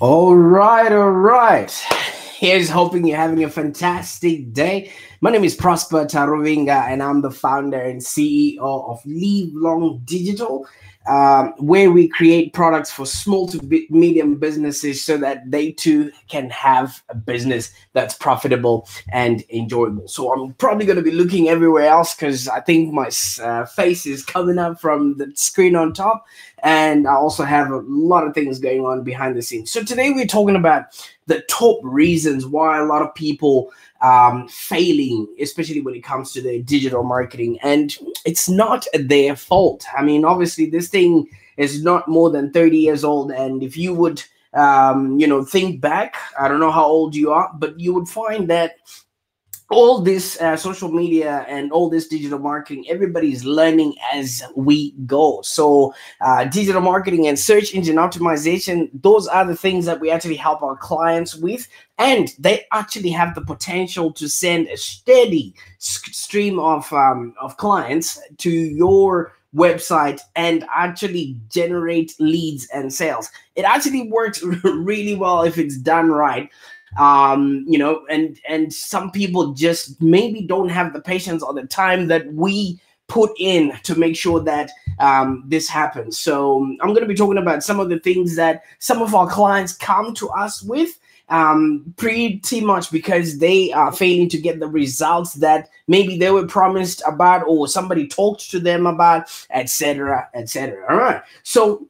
All right, all right. Here's hoping you're having a fantastic day. My name is Prosper Taruvinga, and I'm the founder and CEO of Livelong Digital um, where we create products for small to medium businesses so that they too can have a business that's profitable and enjoyable. So I'm probably going to be looking everywhere else because I think my uh, face is coming up from the screen on top. And I also have a lot of things going on behind the scenes. So today we're talking about the top reasons why a lot of people um, failing, especially when it comes to the digital marketing. And it's not their fault. I mean, obviously, this thing is not more than 30 years old. And if you would, um, you know, think back, I don't know how old you are, but you would find that all this uh, social media and all this digital marketing everybody's learning as we go. So uh, digital marketing and search engine optimization those are the things that we actually help our clients with. And they actually have the potential to send a steady stream of um, of clients to your website and actually generate leads and sales. It actually works really well if it's done right um you know and and some people just maybe don't have the patience or the time that we put in to make sure that um, this happens. So I'm going to be talking about some of the things that some of our clients come to us with um, pretty much because they are failing to get the results that maybe they were promised about or somebody talked to them about, etc., etc. All right. So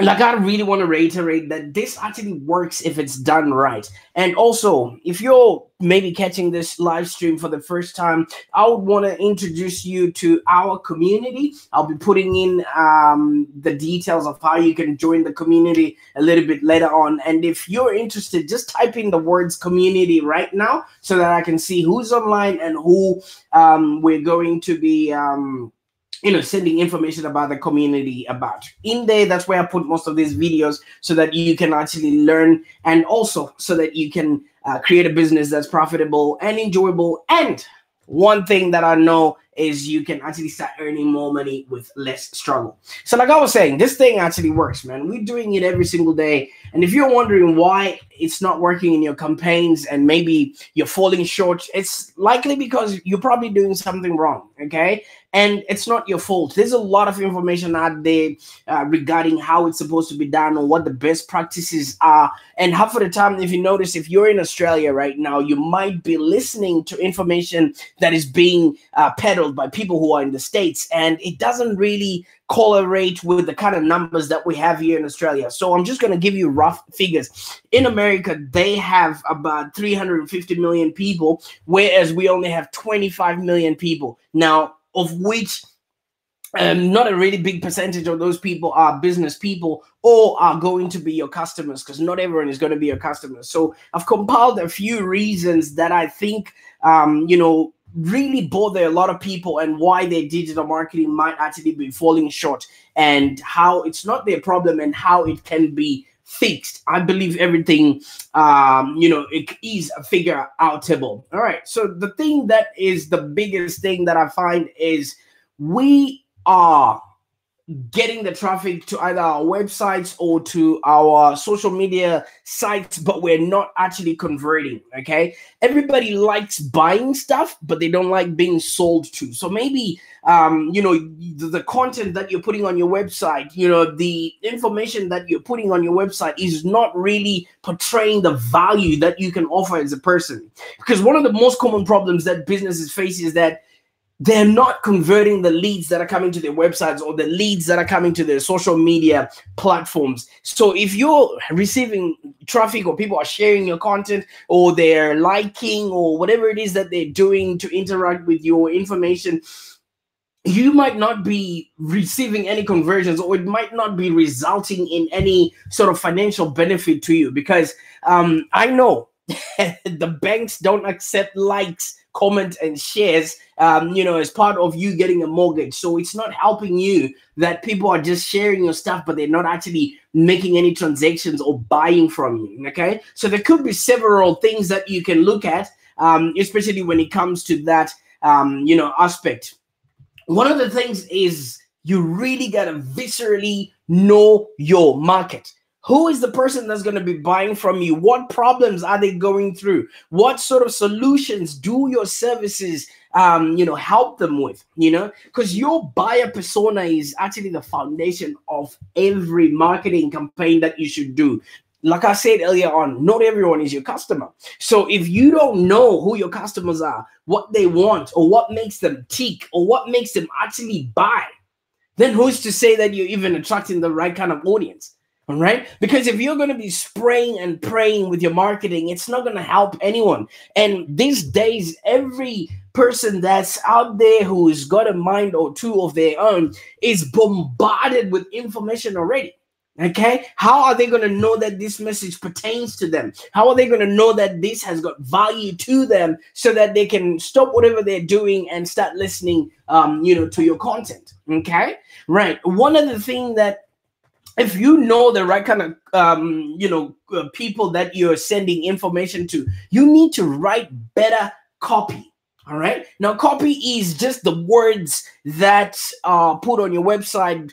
like I really want to reiterate that this actually works if it's done right. And also, if you're maybe catching this live stream for the first time, I would want to introduce you to our community. I'll be putting in um, the details of how you can join the community a little bit later on. And if you're interested, just type in the words community right now so that I can see who's online and who um, we're going to be. Um, you know sending information about the community about in there that's where i put most of these videos so that you can actually learn and also so that you can uh, create a business that's profitable and enjoyable and one thing that i know is you can actually start earning more money with less struggle so like i was saying this thing actually works man we're doing it every single day and if you're wondering why it's not working in your campaigns and maybe you're falling short, it's likely because you're probably doing something wrong. Okay. And it's not your fault. There's a lot of information out there uh, regarding how it's supposed to be done or what the best practices are. And half of the time, if you notice, if you're in Australia right now, you might be listening to information that is being uh, peddled by people who are in the States. And it doesn't really correlate with the kind of numbers that we have here in Australia. So I'm just going to give you rough figures. In America, they have about 350 million people, whereas we only have 25 million people. Now, of which um, not a really big percentage of those people are business people or are going to be your customers because not everyone is going to be your customers. So I've compiled a few reasons that I think, um, you know, really bother a lot of people and why their digital marketing might actually be falling short and how it's not their problem and how it can be fixed. I believe everything, um, you know, it is figure outable. All right. So the thing that is the biggest thing that I find is we are getting the traffic to either our websites or to our social media sites, but we're not actually converting. Okay. Everybody likes buying stuff, but they don't like being sold to. So maybe, um, you know, the, the content that you're putting on your website, you know, the information that you're putting on your website is not really portraying the value that you can offer as a person. Because one of the most common problems that businesses face is that they're not converting the leads that are coming to their websites or the leads that are coming to their social media platforms. So if you're receiving traffic or people are sharing your content or they're liking or whatever it is that they're doing to interact with your information, you might not be receiving any conversions or it might not be resulting in any sort of financial benefit to you because um, I know the banks don't accept likes comment and shares um, you know as part of you getting a mortgage. So it's not helping you that people are just sharing your stuff but they're not actually making any transactions or buying from you okay? So there could be several things that you can look at um, especially when it comes to that um, you know aspect. One of the things is you really got to viscerally know your market who is the person that's going to be buying from you what problems are they going through what sort of solutions do your services um you know help them with you know because your buyer persona is actually the foundation of every marketing campaign that you should do like I said earlier on, not everyone is your customer. So if you don't know who your customers are, what they want, or what makes them tick, or what makes them actually buy, then who's to say that you're even attracting the right kind of audience? All right. Because if you're going to be spraying and praying with your marketing, it's not going to help anyone. And these days, every person that's out there who's got a mind or two of their own is bombarded with information already. Okay, how are they going to know that this message pertains to them? How are they going to know that this has got value to them so that they can stop whatever they're doing and start listening, um, you know, to your content? Okay, right. One of the things that if you know the right kind of um, you know uh, people that you're sending information to, you need to write better copy all right. Now, copy is just the words that are put on your website,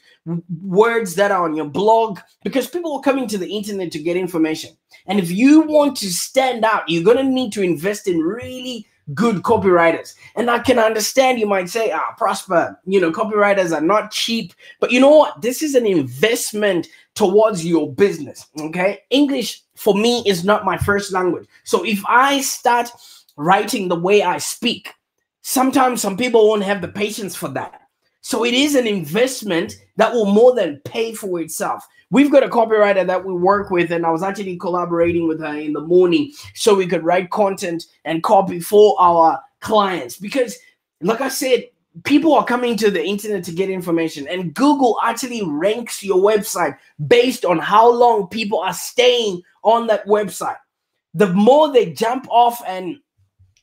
words that are on your blog, because people are coming to the internet to get information. And if you want to stand out, you're going to need to invest in really good copywriters. And I can understand you might say, ah, Prosper, you know, copywriters are not cheap. But you know what? This is an investment towards your business. Okay. English for me is not my first language. So if I start, writing the way I speak. Sometimes some people won't have the patience for that. So it is an investment that will more than pay for itself. We've got a copywriter that we work with, and I was actually collaborating with her in the morning so we could write content and copy for our clients. Because, like I said, people are coming to the internet to get information, and Google actually ranks your website based on how long people are staying on that website. The more they jump off and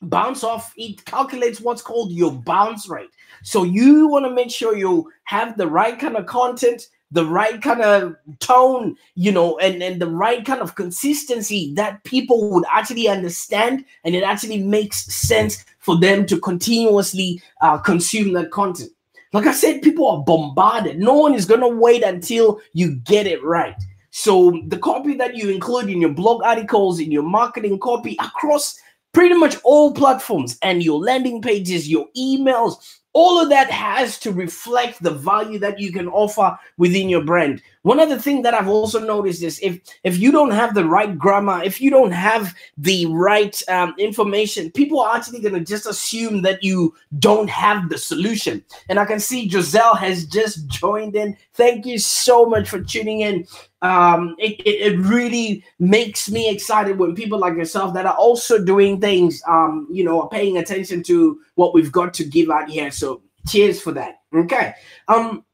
bounce off it calculates what's called your bounce rate so you want to make sure you have the right kind of content the right kind of tone you know and and the right kind of consistency that people would actually understand and it actually makes sense for them to continuously uh, consume that content. Like i said people are bombarded. No one is going to wait until you get it right. So the copy that you include in your blog articles in your marketing copy across pretty much all platforms and your landing pages, your emails, all of that has to reflect the value that you can offer within your brand. One other thing that i've also noticed is if if you don't have the right grammar if you don't have the right um, information people are actually going to just assume that you don't have the solution. And i can see giselle has just joined in. Thank you so much for tuning in um, it, it, it, really makes me excited when people like yourself that are also doing things, um, you know, are paying attention to what we've got to give out here. So cheers for that. Okay. Um,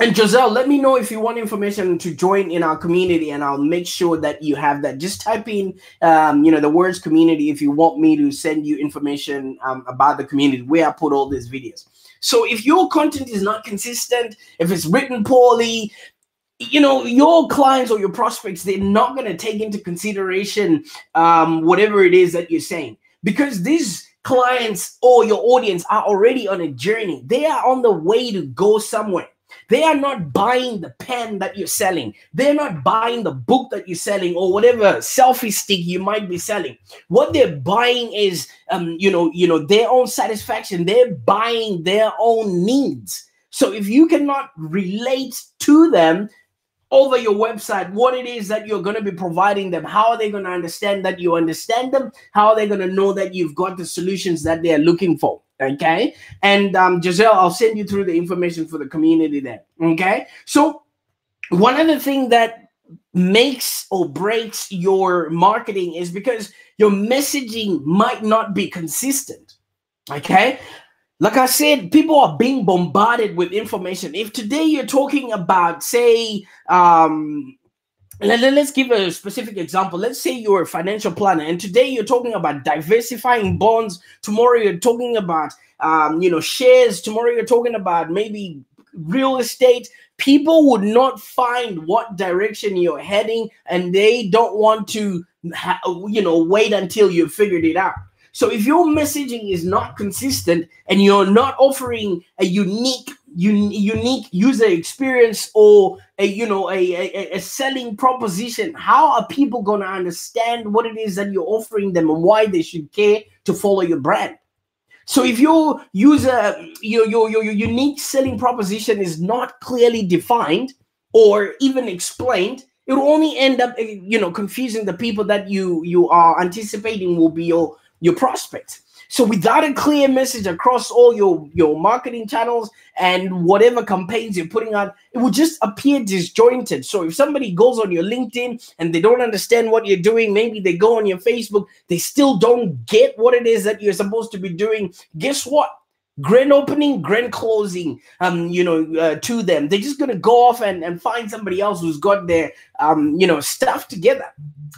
and Giselle, let me know if you want information to join in our community, and I'll make sure that you have that. Just type in, um, you know, the words community if you want me to send you information um, about the community where I put all these videos. So if your content is not consistent, if it's written poorly, you know your clients or your prospects they're not going to take into consideration um, whatever it is that you're saying because these clients or your audience are already on a journey they are on the way to go somewhere they are not buying the pen that you're selling. They're not buying the book that you're selling or whatever selfie stick you might be selling. What they're buying is, um, you know, you know, their own satisfaction. They're buying their own needs. So if you cannot relate to them, over your website what it is that you're going to be providing them. How are they going to understand that you understand them? How are they going to know that you've got the solutions that they're looking for? Okay? And um, giselle i'll send you through the information for the community there. Okay? So one of the things that makes or breaks your marketing is because your messaging might not be consistent. Okay like I said, people are being bombarded with information. If today you're talking about, say, um, let, us give a specific example. Let's say you're a financial planner, and today you're talking about diversifying bonds. Tomorrow you're talking about, um, you know, shares. Tomorrow you're talking about maybe real estate. People would not find what direction you're heading, and they don't want to, you know, wait until you've figured it out. So if your messaging is not consistent and you're not offering a unique un- unique user experience or a you know a, a, a selling proposition how are people going to understand what it is that you're offering them and why they should care to follow your brand? So if your user your, your your, your unique selling proposition is not clearly defined or even explained it will only end up eh, you know confusing the people that you you are anticipating will be your your prospects so without a clear message across all your your marketing channels and whatever campaigns you're putting out, it will just appear disjointed. So if somebody goes on your LinkedIn and they don't understand what you're doing, maybe they go on your Facebook, they still don't get what it is that you're supposed to be doing. Guess what? Grand opening grand closing um you know uh, to them they're just gonna go off and, and find somebody else who's got their um you know stuff together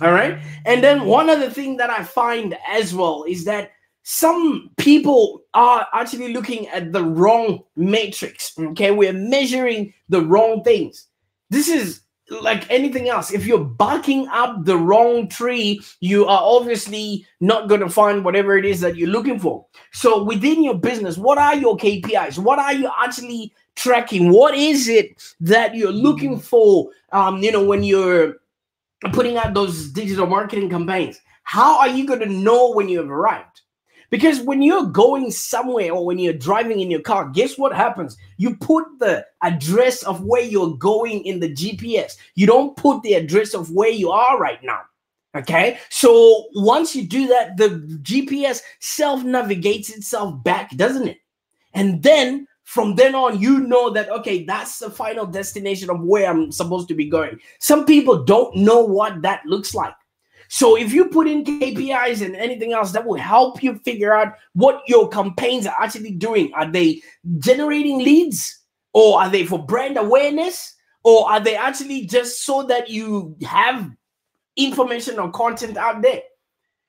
all right and then one other thing that i find as well is that some people are actually looking at the wrong matrix. Okay, we're measuring the wrong things. This is like anything else. If you're barking up the wrong tree, you are obviously not going to find whatever it is that you're looking for. So, within your business, what are your KPIs? What are you actually tracking? What is it that you're looking for? Um, you know, when you're putting out those digital marketing campaigns, how are you going to know when you have arrived? Because when you're going somewhere or when you're driving in your car, guess what happens? You put the address of where you're going in the GPS. You don't put the address of where you are right now. Okay. So once you do that, the GPS self navigates itself back, doesn't it? And then from then on, you know that, okay, that's the final destination of where I'm supposed to be going. Some people don't know what that looks like. So if you put in KPIs and anything else that will help you figure out what your campaigns are actually doing, are they generating leads or are they for brand awareness or are they actually just so that you have information or content out there?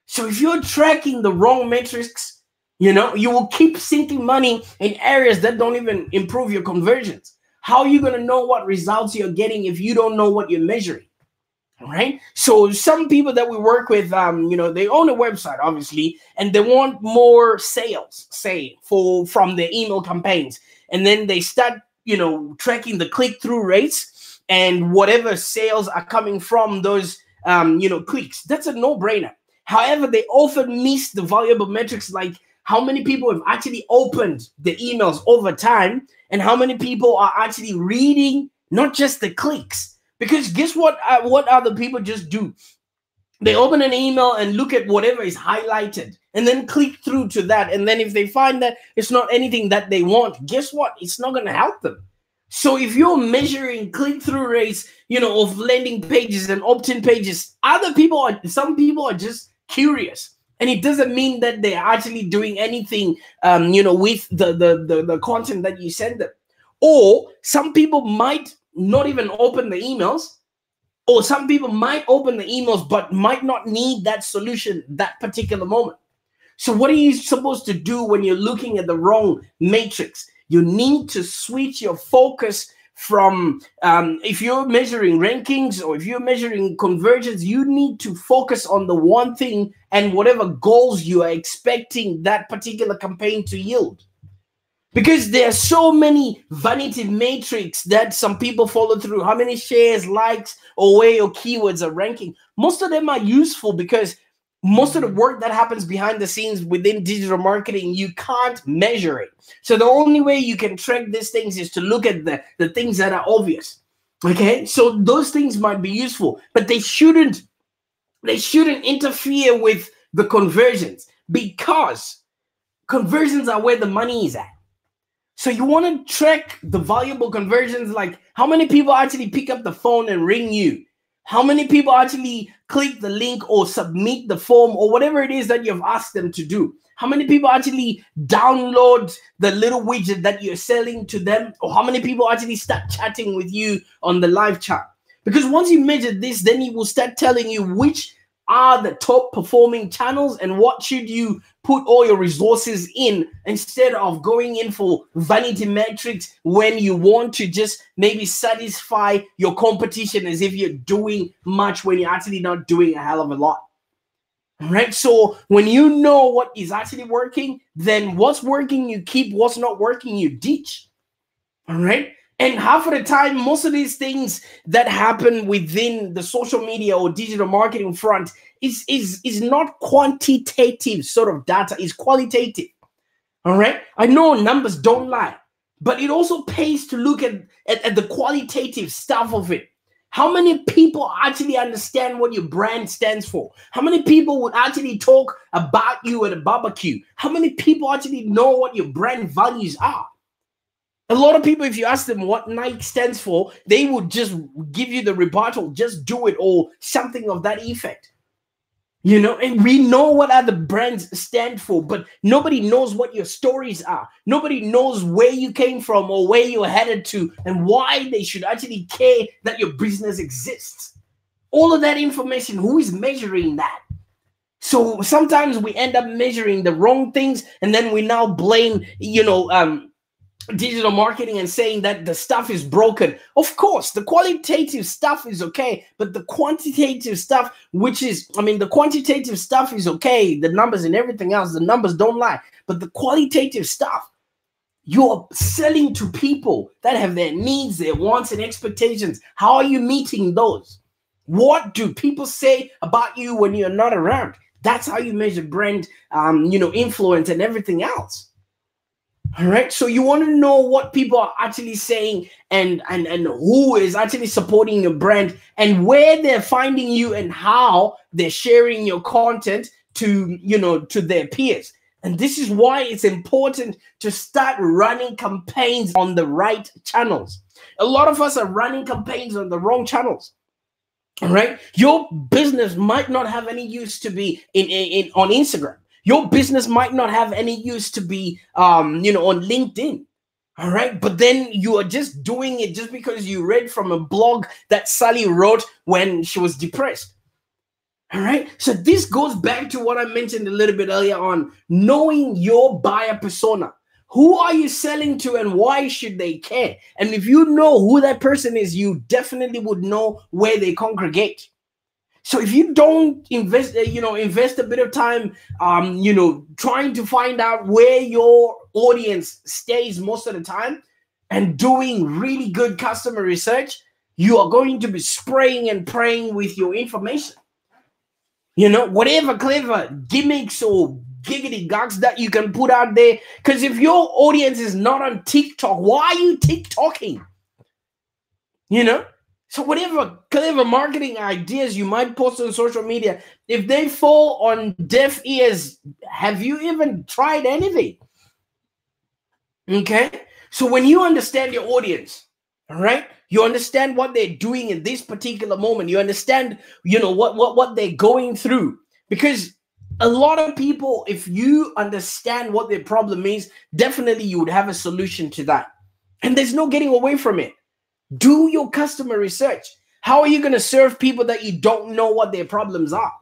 So if you're tracking the wrong metrics, you know, you will keep sinking money in areas that don't even improve your conversions. How are you going to know what results you're getting if you don't know what you're measuring? Right? So some people that we work with um you know they own a website obviously and they want more sales say for from their email campaigns. And then they start you know tracking the click-through rates and whatever sales are coming from those um you know clicks. That's a no-brainer. However they often miss the valuable metrics like how many people have actually opened the emails over time and how many people are actually reading not just the clicks because guess what? Uh, what other people just do? They open an email and look at whatever is highlighted and then click through to that. And then if they find that it's not anything that they want, guess what? It's not going to help them. So if you're measuring click-through rates, you know, of landing pages and opt-in pages, other people are some people are just curious. And it doesn't mean that they're actually doing anything um, you know, with the, the the the content that you send them. Or some people might not even open the emails. Or some people might open the emails but might not need that solution that particular moment. So what are you supposed to do when you're looking at the wrong matrix? You need to switch your focus from um, if you're measuring rankings or if you're measuring conversions you need to focus on the one thing and whatever goals you are expecting that particular campaign to yield because there are so many vanity matrix that some people follow through. How many shares likes or where your keywords are ranking? Most of them are useful because most of the work that happens behind the scenes within digital marketing you can't measure it. So the only way you can track these things is to look at the, the things that are obvious okay? So those things might be useful but they shouldn't they shouldn't interfere with the conversions because conversions are where the money is at so you want to track the valuable conversions, like how many people actually pick up the phone and ring you? How many people actually click the link or submit the form or whatever it is that you've asked them to do? How many people actually download the little widget that you're selling to them? Or how many people actually start chatting with you on the live chat? Because once you measure this, then it will start telling you which are the top performing channels and what should you put all your resources in instead of going in for vanity metrics when you want to just maybe satisfy your competition as if you're doing much when you're actually not doing a hell of a lot right so when you know what is actually working then what's working you keep what's not working you ditch All right. And half of the time, most of these things that happen within the social media or digital marketing front is, is, is not quantitative sort of data, is qualitative. All right. I know numbers don't lie, but it also pays to look at, at, at the qualitative stuff of it. How many people actually understand what your brand stands for? How many people would actually talk about you at a barbecue? How many people actually know what your brand values are? A lot of people, if you ask them what Nike stands for, they would just give you the rebuttal, just do it, or something of that effect. You know, and we know what other brands stand for, but nobody knows what your stories are. Nobody knows where you came from or where you're headed to and why they should actually care that your business exists. All of that information, who is measuring that? So sometimes we end up measuring the wrong things and then we now blame, you know, um, digital marketing and saying that the stuff is broken. Of course, the qualitative stuff is okay, but the quantitative stuff, which is, I mean, the quantitative stuff is okay, the numbers and everything else, the numbers don't lie, but the qualitative stuff, you're selling to people that have their needs, their wants, and expectations. How are you meeting those? What do people say about you when you're not around? That's how you measure brand, um, you know, influence and everything else. All right. So you want to know what people are actually saying and and and who is actually supporting your brand and where they're finding you and how they're sharing your content to you know to their peers. And this is why it's important to start running campaigns on the right channels. A lot of us are running campaigns on the wrong channels. All right. Your business might not have any use to be in, in, in on Instagram your business might not have any use to be, um, you know, on LinkedIn. All right. But then you are just doing it just because you read from a blog that Sally wrote when she was depressed. All right. So this goes back to what I mentioned a little bit earlier on knowing your buyer persona. Who are you selling to and why should they care? And if you know who that person is, you definitely would know where they congregate. So if you don't invest, uh, you know, invest a bit of time, um, you know, trying to find out where your audience stays most of the time, and doing really good customer research, you are going to be spraying and praying with your information. You know, whatever clever gimmicks or giggity gags that you can put out there. Because if your audience is not on TikTok, why are you TikToking? You know, so whatever clever marketing ideas you might post on social media, if they fall on deaf ears, have you even tried anything? Okay. So when you understand your audience, all right, you understand what they're doing in this particular moment. You understand, you know, what what what they're going through. Because a lot of people, if you understand what their problem is, definitely you would have a solution to that. And there's no getting away from it. Do your customer research. How are you going to serve people that you don't know what their problems are?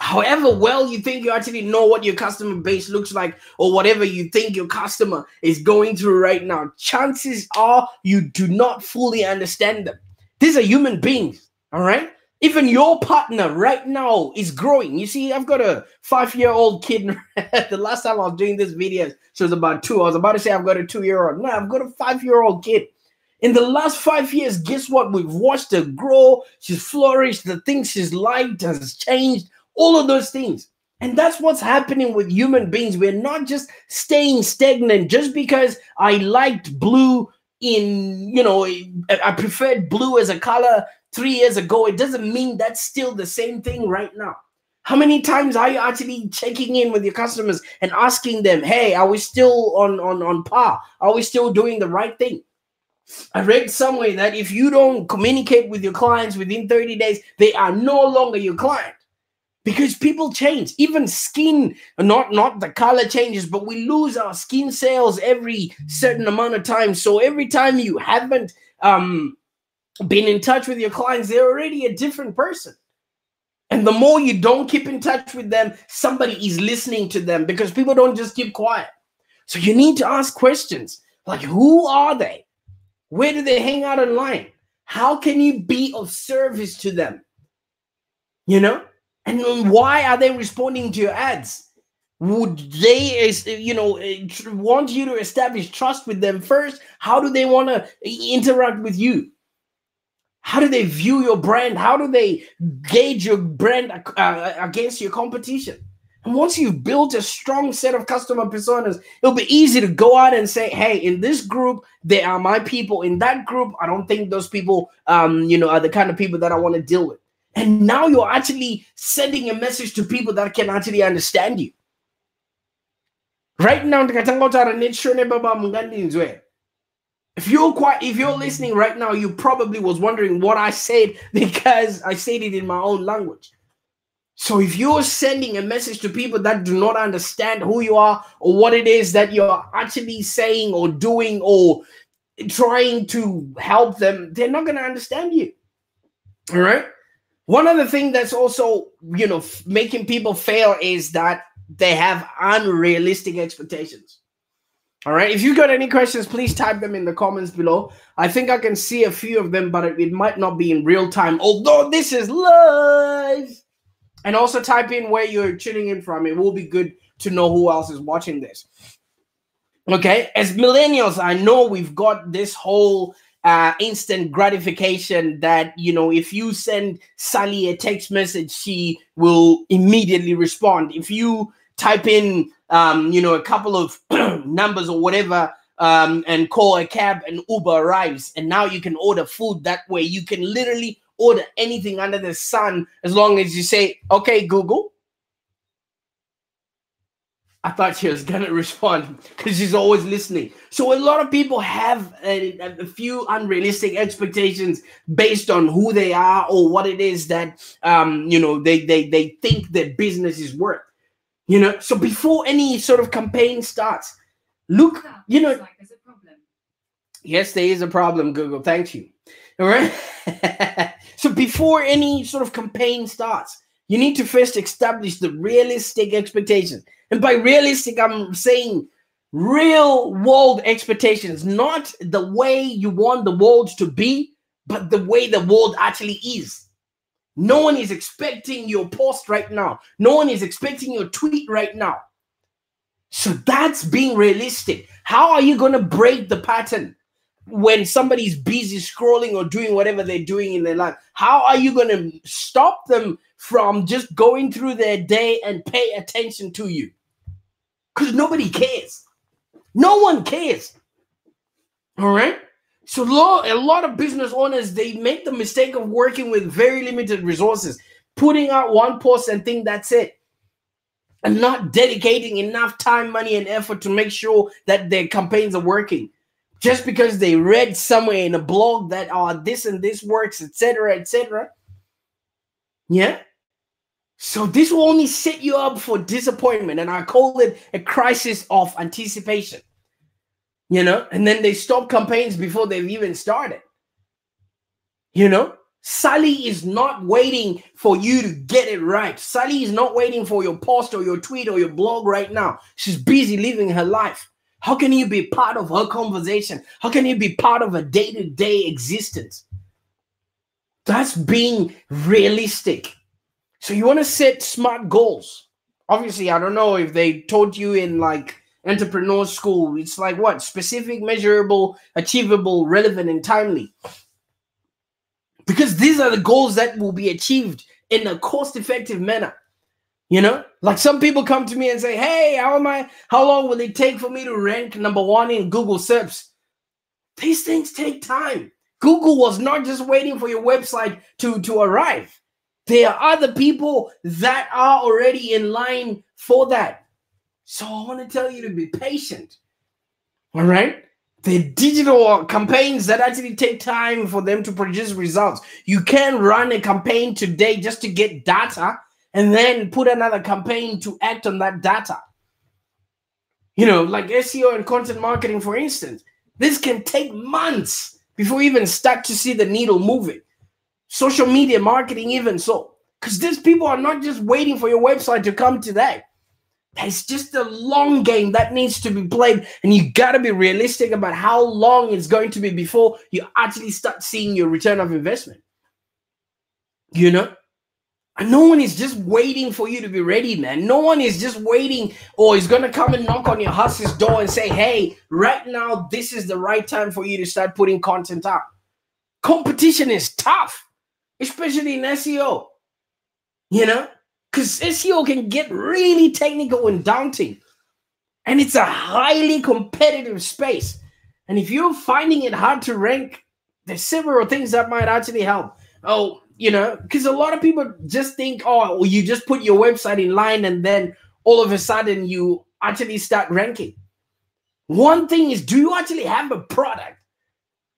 However well you think you actually know what your customer base looks like, or whatever you think your customer is going through right now, chances are you do not fully understand them. These are human beings, all right? Even your partner right now is growing. You see, I've got a five year old kid. the last time I was doing this video, she was about two. I was about to say I've got a two year old. No, I've got a five year old kid. In the last five years, guess what? We've watched her grow. She's flourished. The things she's liked has changed. All of those things. And that's what's happening with human beings. We're not just staying stagnant just because I liked blue in, you know, I preferred blue as a color three years ago. It doesn't mean that's still the same thing right now. How many times are you actually checking in with your customers and asking them, hey, are we still on, on, on par? Are we still doing the right thing? I read somewhere that if you don't communicate with your clients within 30 days, they are no longer your client. Because people change. Even skin not not the color changes but we lose our skin cells every certain amount of time. So every time you haven't um been in touch with your clients they're already a different person. And the more you don't keep in touch with them somebody is listening to them because people don't just keep quiet. So you need to ask questions. Like who are they where do they hang out online? How can you be of service to them? You know? And why are they responding to your ads? would they you know eh, want you to establish trust with them first how do they want to interact with you how do they view your brand how do they gauge your brand uh, against your competition and once you've built a strong set of customer personas it'll be easy to go out and say hey in this group they are my people. In that group i don't think those people um you know are the kind of people that i want to deal with. And now you're actually sending a message to people that can actually understand you. Right now if you're quite if you're listening right now you probably was wondering what i said because i said it in my own language so if you're sending a message to people that do not understand who you are or what it is that you're actually saying or doing or trying to help them they're not going to understand you all right one other thing that's also you know making people fail is that they have unrealistic expectations. All right. If you've got any questions, please type them in the comments below. I think I can see a few of them, but it, it might not be in real time, although this is live. And also type in where you're tuning in from. It will be good to know who else is watching this. Okay. As millennials, I know we've got this whole uh, instant gratification that you know if you send Sally a text message, she will immediately respond. If you type in um, you know a couple of numbers or whatever um, and call a cab and Uber arrives and now you can order food that way you can literally order anything under the sun as long as you say okay Google I thought she was gonna respond because she's always listening. So a lot of people have a, a, few unrealistic expectations based on who they are or what it is that um, you know they they they think their business is worth. You know, so before any sort of campaign starts, look, you know. Like there's a problem. Yes, there is a problem, Google. Thank you. All right. so before any sort of campaign starts, you need to first establish the realistic expectations. And by realistic, I'm saying real world expectations, not the way you want the world to be, but the way the world actually is. No one is expecting your post right now. No one is expecting your tweet right now. So that's being realistic. How are you going to break the pattern when somebody's busy scrolling or doing whatever they're doing in their life? How are you going to stop them from just going through their day and pay attention to you? Because nobody cares. No one cares. All right. So a lot of business owners they make the mistake of working with very limited resources, putting out one post and think that's it, and not dedicating enough time, money, and effort to make sure that their campaigns are working. Just because they read somewhere in a blog that oh this and this works, etc., etc. Yeah. So this will only set you up for disappointment, and I call it a crisis of anticipation you know, and then they stop campaigns before they've even started. You know, Sally is not waiting for you to get it right. Sally is not waiting for your post or your tweet or your blog right now. She's busy living her life. How can you be part of her conversation? How can you be part of a day to day existence? That's being realistic. So you want to set smart goals. Obviously, I don't know if they taught you in like entrepreneur school. It's like what? Specific, measurable, achievable, relevant, and timely. Because these are the goals that will be achieved in a cost-effective manner. You know, like some people come to me and say, Hey, how am I? How long will it take for me to rank number one in Google SERPs? These things take time. Google was not just waiting for your website to, to arrive. There are other people that are already in line for that. So I want to tell you to be patient. All right. The digital campaigns that actually take time for them to produce results. You can run a campaign today just to get data and then put another campaign to act on that data. You know, like SEO and content marketing, for instance. This can take months before you even start to see the needle moving. Social media marketing, even so. Because these people are not just waiting for your website to come today. It's just a long game that needs to be played, and you got to be realistic about how long it's going to be before you actually start seeing your return of investment. You know, no one is just waiting for you to be ready, man. No one is just waiting or is going to come and knock on your house's door and say, hey, right now, this is the right time for you to start putting content out. Competition is tough, especially in SEO, you know, because SEO can get really technical and daunting. And it's a highly competitive space. And if you're finding it hard to rank, there's several things that might actually help. Oh, you know, because a lot of people just think, oh, well, you just put your website in line and then all of a sudden you actually start ranking. One thing is, do you actually have a product?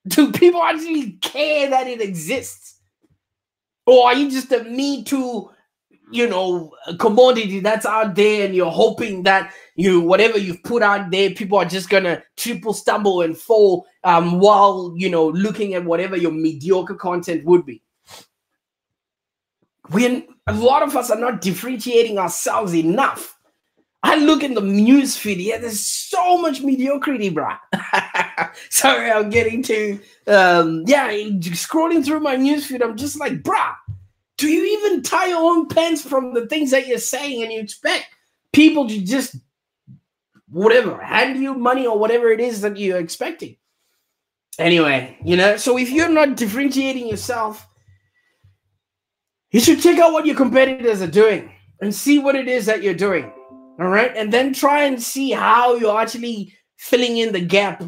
Do people actually care that it exists? Or are you just a me too, you know, commodity that's out there and you're hoping that you whatever you've put out there, people are just gonna triple stumble and fall um, while you know looking at whatever your mediocre content would be when a lot of us are not differentiating ourselves enough. I look in the news feed, yeah, there's so much mediocrity, bruh. Sorry, I'm getting to, um, yeah, scrolling through my news feed, I'm just like, bruh, do you even tie your own pants from the things that you're saying and you expect people to just, whatever, hand you money or whatever it is that you're expecting? Anyway, you know, so if you're not differentiating yourself, you should check out what your competitors are doing and see what it is that you're doing. All right. And then try and see how you're actually filling in the gap.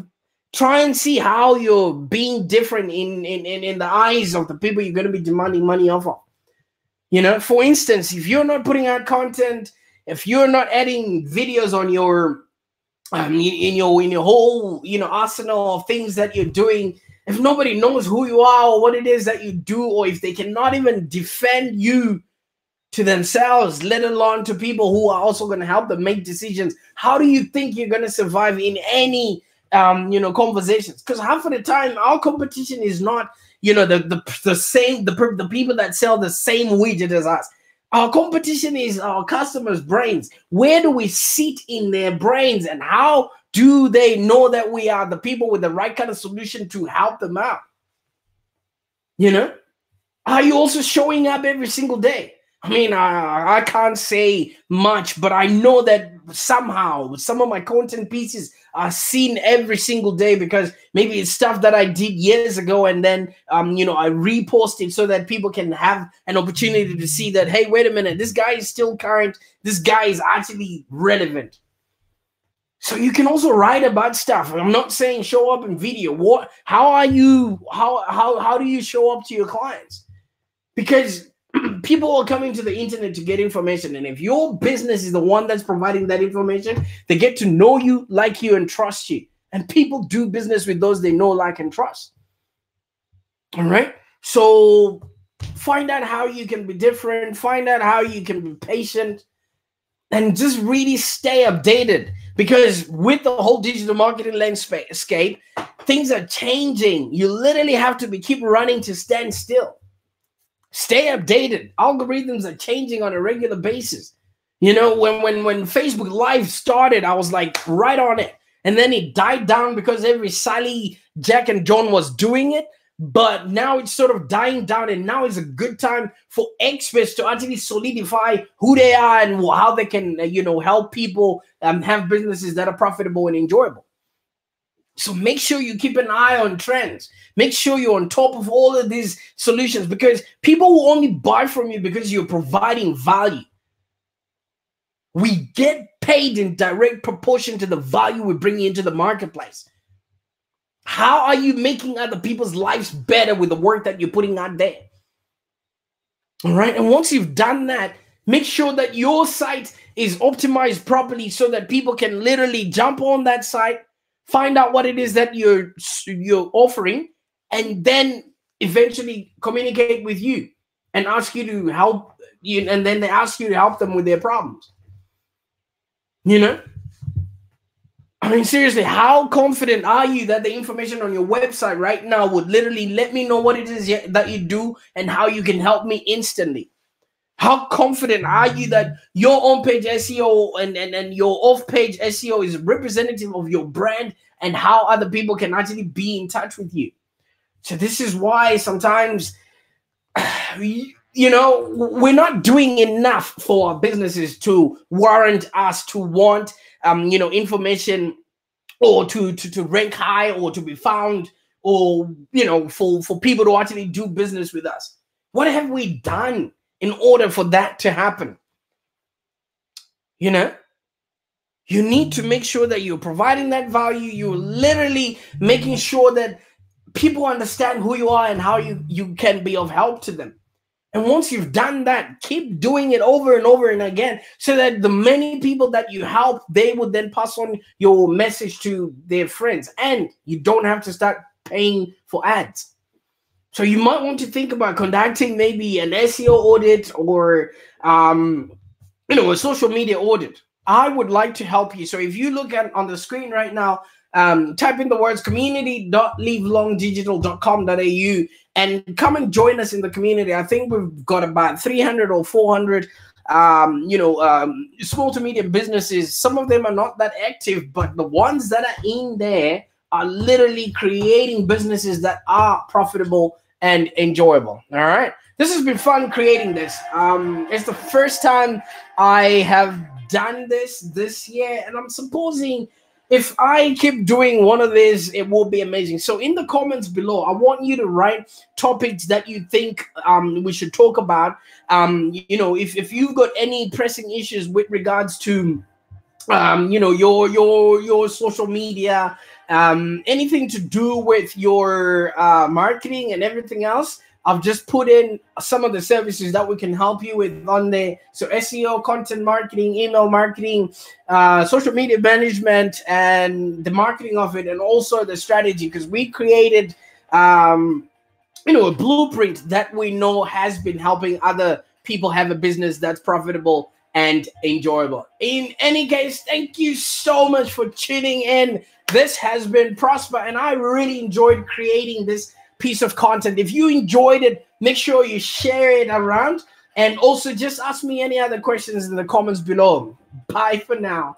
Try and see how you're being different in, in, in, in the eyes of the people you're going to be demanding money off of. You know, for instance, if you're not putting out content, if you're not adding videos on your um, in, in your in your whole you know arsenal of things that you're doing if nobody knows who you are or what it is that you do, or if they cannot even defend you to themselves, let alone to people who are also going to help them make decisions, how do you think you're going to survive in any um, you know conversations? Because half of the time, our competition is not you know the the, the same the, the people that sell the same widget as us. Our competition is our customers' brains. Where do we sit in their brains, and how do they know that we are the people with the right kind of solution to help them out? You know, are you also showing up every single day? I mean, I, I can't say much, but I know that somehow some of my content pieces are seen every single day because maybe it's stuff that I did years ago, and then um, you know, I repost it so that people can have an opportunity to see that, hey, wait a minute, this guy is still current, this guy is actually relevant. So you can also write about stuff. I'm not saying show up in video. What how are you how how how do you show up to your clients? Because people are coming to the internet to get information and if your business is the one that's providing that information, they get to know you, like you and trust you. And people do business with those they know, like and trust. All right? So find out how you can be different, find out how you can be patient and just really stay updated because with the whole digital marketing landscape things are changing you literally have to be keep running to stand still stay updated. Algorithms are changing on a regular basis. You know when when when facebook live started i was like right on it. And then it died down because every sally jack and john was doing it. But now it's sort of dying down and now is a good time for experts to actually solidify who they are and how they can uh, you know help people um, have businesses that are profitable and enjoyable so make sure you keep an eye on trends make sure you're on top of all of these solutions because people will only buy from you because you're providing value we get paid in direct proportion to the value we bring into the marketplace how are you making other people's lives better with the work that you're putting out there? All right. And once you've done that, make sure that your site is optimized properly so that people can literally jump on that site, find out what it is that you're you're offering, and then eventually communicate with you and ask you to help you, and then they ask you to help them with their problems. You know, I mean, seriously, how confident are you that the information on your website right now would literally let me know what it is that you do and how you can help me instantly? How confident are you that your on page SEO and, and, and your off page SEO is representative of your brand and how other people can actually be in touch with you? So, this is why sometimes you know, we're not doing enough for our businesses to warrant us to want, um, you know, information or to, to, to rank high or to be found or, you know, for, for people to actually do business with us. What have we done in order for that to happen? You know, you need to make sure that you're providing that value. You're literally making sure that people understand who you are and how you, you can be of help to them. And once you've done that, keep doing it over and over and again so that the many people that you help, they would then pass on your message to their friends. And you don't have to start paying for ads. So you might want to think about conducting maybe an SEO audit or um, you know a social media audit. I would like to help you. So if you look at on the screen right now, um, type in the words community.livelongdigital.com.au and come and join us in the community. I think we've got about 300 or 400 um, you know, um, small to medium businesses. Some of them are not that active, but the ones that are in there are literally creating businesses that are profitable and enjoyable. All right. This has been fun creating this. Um, it's the first time I have done this this year, and I'm supposing if I keep doing one of these, it will be amazing. So in the comments below, I want you to write topics that you think um, we should talk about. Um, you know, if, if you've got any pressing issues with regards to um, you know, your your your social media, um, anything to do with your uh, marketing and everything else, I've just put in some of the services that we can help you with on there. So SEO, content marketing, email marketing, uh, social media management, and the marketing of it, and also the strategy. Because we created, um, you know, a blueprint that we know has been helping other people have a business that's profitable and enjoyable. In any case, thank you so much for tuning in. This has been Prosper, and I really enjoyed creating this piece of content. If you enjoyed it, make sure you share it around. And also just ask me any other questions in the comments below. Bye for now.